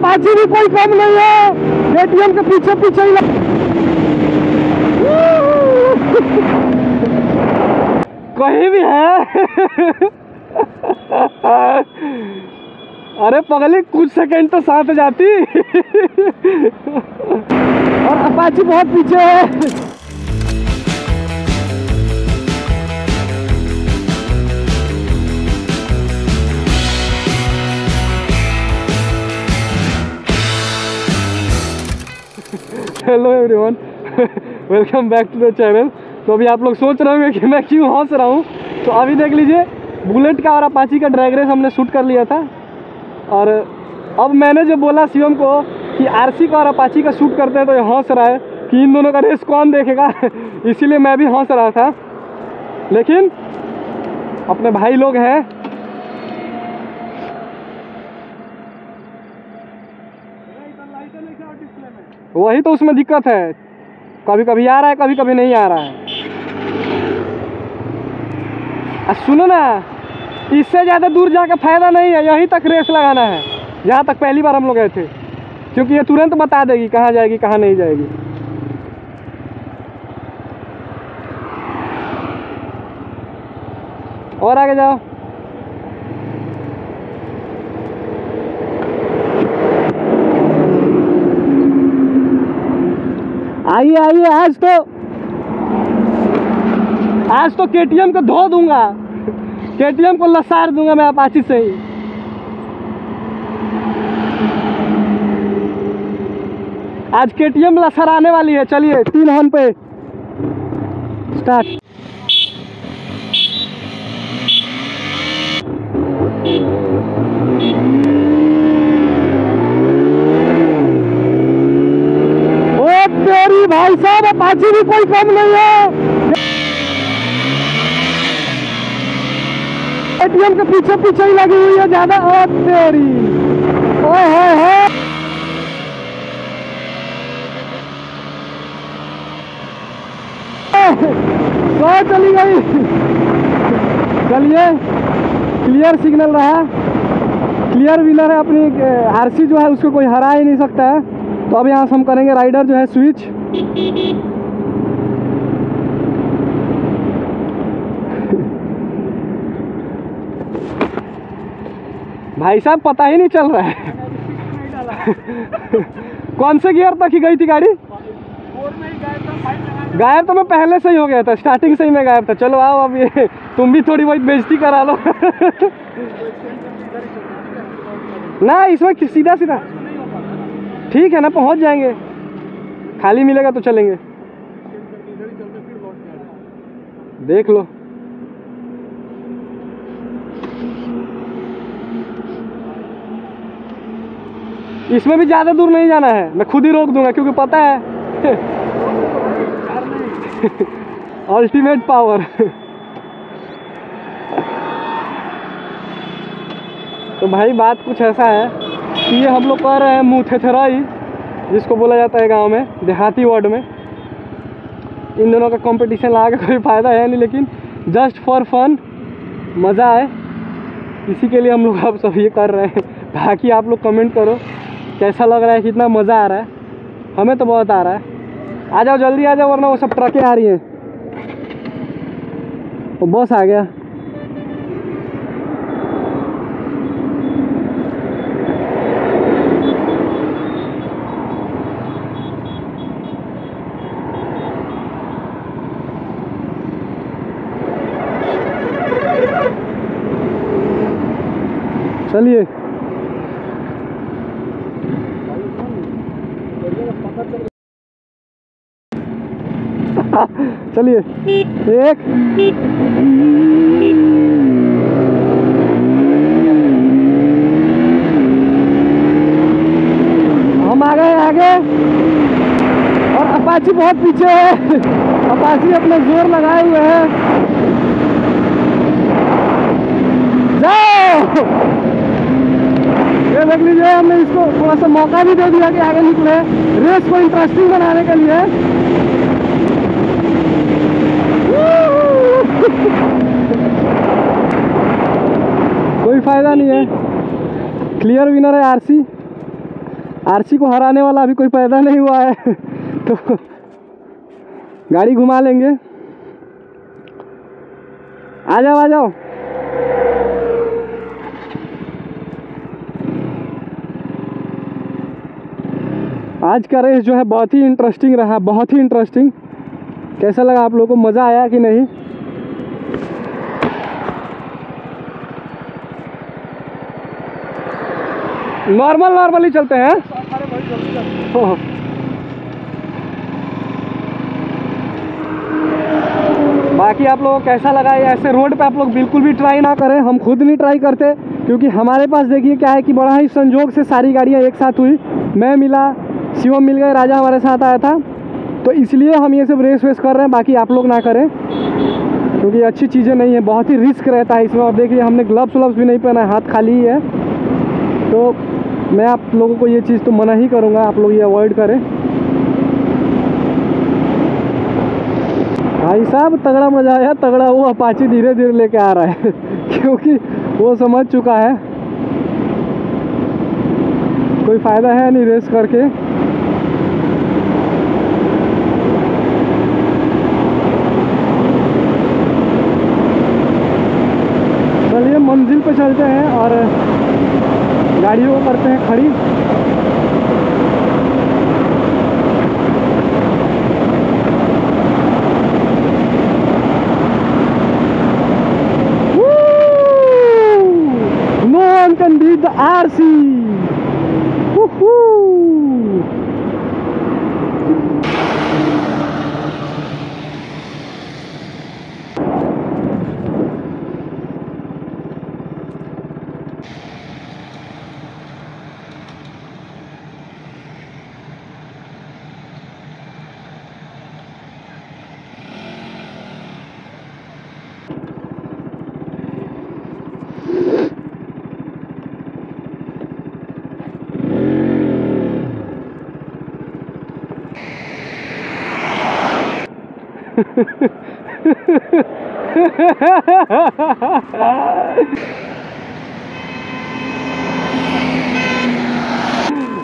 Apache भी कोई कम नहीं है। एटीएम के पीछे पीछे ही कहीं भी है। अरे पगली, कुछ सेकंड तो साथ जाती। और अपाची बहुत पीछे है। Everyone welcome back to the channel तो अभी आप लोग सोच रहे होंगे कि मैं क्यों हंस रहा हूँ? तो अभी देख लीजिए, बुलेट का और अपाची का ड्रैग रेस हमने शूट कर लिया था। और अब मैंने जो बोला शिवम को कि आरसी का और अपाची का शूट करते हैं तो ये हंस रहा है कि इन दोनों का रेस कौन देखेगा? इसीलिए मैं भी हंस रहा था। लेकिन अपने भाई लोग हैं वही तो उसमें दिक्कत है। कभी कभी आ रहा है कभी कभी नहीं आ रहा है। आ सुनो ना, इससे ज़्यादा दूर जाके फ़ायदा नहीं है, यहीं तक रेस लगाना है, जहाँ तक पहली बार हम लोग गए थे। क्योंकि ये तुरंत बता देगी कहाँ जाएगी, कहाँ नहीं जाएगी। और आगे जाओ। आइए आइए, आज तो आज तो केटीएम को धो दूँगा। केटीएम को लसार दूँगा मैं अपाची से ही। आज लसार आने वाली है, चलिए, तीन हन पे। स्टार्ट ओ तेरी भाई साहब अपाची भी कोई कम नहीं है। एटीएम के पीछे पीछे ही लगी हुई है, ज़्यादा ओ तेरी। ओए चली गई। चलिए क्लियर सिग्नल रहा। क्लियर विनर है अपनी आरसी जो है, उसको कोई हरा ही नहीं सकता है। तो अब यहाँ से हम करेंगे राइडर जो है स्विच भाई साहब, पता ही नहीं चल रहा है। कौन से गियर तक ही गई थी गाड़ी? गायब तो मैं पहले से ही हो गया था स्टार्टिंग से ही मैं गायब था। चलो आओ अब ये, तुम भी थोड़ी बहुत बेजती करा लो। ना, इसमें सीधा सीधा ठीक है ना, पहुँच जाएँगे। खाली मिलेगा तो चलेंगे। देख लो। इसमें भी ज़्यादा दूर नहीं जाना है। मैं खुद ही रोक दूँगा, क्योंकि पता है। अल्टीमेट पावर तो भाई, बात कुछ ऐसा है कि ये हम लोग कर रहे हैं मुथेथराई जिसको बोला जाता है गाँव में, देहाती वर्ड में, इन दोनों का कंपटीशन लगा के कोई फ़ायदा है नहीं, लेकिन जस्ट फॉर फन मज़ा आए। इसी के लिए हम लोग आप सब ये कर रहे हैं। बाकी आप लोग कमेंट करो, कैसा लग रहा है, कितना मज़ा आ रहा है। हमें तो बहुत आ रहा है। आ जाओ, जल्दी आ जाओ, वरना वो सब ट्रकें आ रही हैं। वो बस आ गया। चलिए। चलिए, एक। हम आ गए आगे। और अपाची बहुत पीछे है। अपाची अपना ज़ोर लगाए हुए हैं। जाओ। ये देख लीजिए, हमने इसको थोड़ा सा मौका भी दे दिया कि आगे निकले रेस को इंटरेस्टिंग बनाने के लिए। कोई फ़ायदा नहीं है। क्लियर विनर है आरसी आरसी को हराने वाला अभी कोई पैदा नहीं हुआ है। तो गाड़ी घुमा लेंगे। आ जाओ आ जाओ। आज का रेस जो है बहुत ही इंटरेस्टिंग रहा, बहुत ही इंटरेस्टिंग कैसा लगा आप लोगों को? मज़ा आया कि नहीं? नॉर्मल नॉर्मल ही चलते हैं। बाकी आप लोगों को कैसा लगा? ये ऐसे रोड पे आप लोग बिल्कुल भी ट्राई ना करें। हम खुद नहीं ट्राई करते, क्योंकि हमारे पास देखिए क्या है कि बड़ा ही संजोग से सारी गाड़ियाँ एक साथ हुई। मैं मिला शिवम मिल गए, राजा हमारे साथ आया था। तो इसलिए हम ये सब रेस वेस कर रहे हैं, बाकी आप लोग ना करें। क्योंकि अच्छी चीज़ें नहीं है, बहुत ही रिस्क रहता है इसमें। और देखिए, हमने ग्लव्स व्लव्स भी नहीं पहना है, हाथ खाली ही है। तो मैं आप लोगों को ये चीज़ तो मना ही करूँगा, आप लोग ये अवॉइड करें। भाई साहब, तगड़ा मज़ा आया, तगड़ा वो अपाची धीरे धीरे लेके आ रहा है, क्योंकि वो समझ चुका है। कोई फ़ायदा है नहीं रेस करके चलिए मंजिल पे चलते हैं और गाड़ियों को करते हैं खड़ी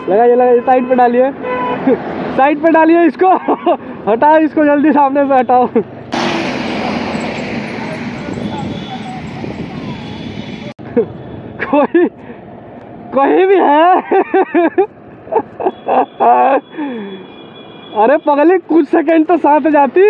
लगाइए लगाइए साइड पे डालिए। साइड पे डालिए इसको। हटाओ इसको, जल्दी सामने से हटाओ। कोई कोई भी है। अरे पगली, कुछ सेकंड तो साथ जाती।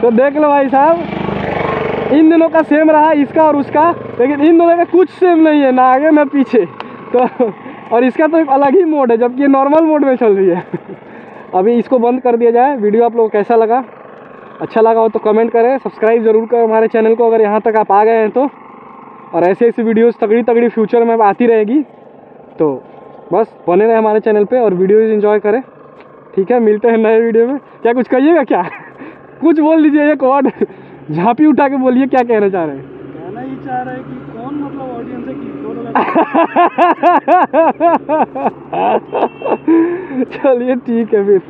तो देख लो भाई साहब, इन दोनों का सेम रहा इसका और उसका, लेकिन इन दोनों का कुछ सेम नहीं है, ना आगे, ना पीछे। तो और इसका तो एक अलग ही मोड है, जबकि ये नॉर्मल मोड में चल रही है। अभी इसको बंद कर दिया जाए, वीडियो आप लोगों को कैसा लगा? अच्छा लगा हो तो कमेंट करें सब्सक्राइब ज़रूर करें हमारे चैनल को, अगर यहाँ तक आप आ गए हैं तो। और ऐसे ऐसी वीडियोस तगड़ी तगड़ी फ्यूचर में आती रहेगी तो बस बने रहे हमारे चैनल पे और वीडियो इन्जॉय करें। ठीक है मिलते हैं नए वीडियो में। क्या कुछ कहिएगा क्या? कुछ बोल दीजिए एक और झांपी उठा के बोलिए क्या कहना चाह रहे हैं। कहना ही चाह रहे हैं कि कौन मतलब ऑडियंस है कि चलिए ठीक है फिर।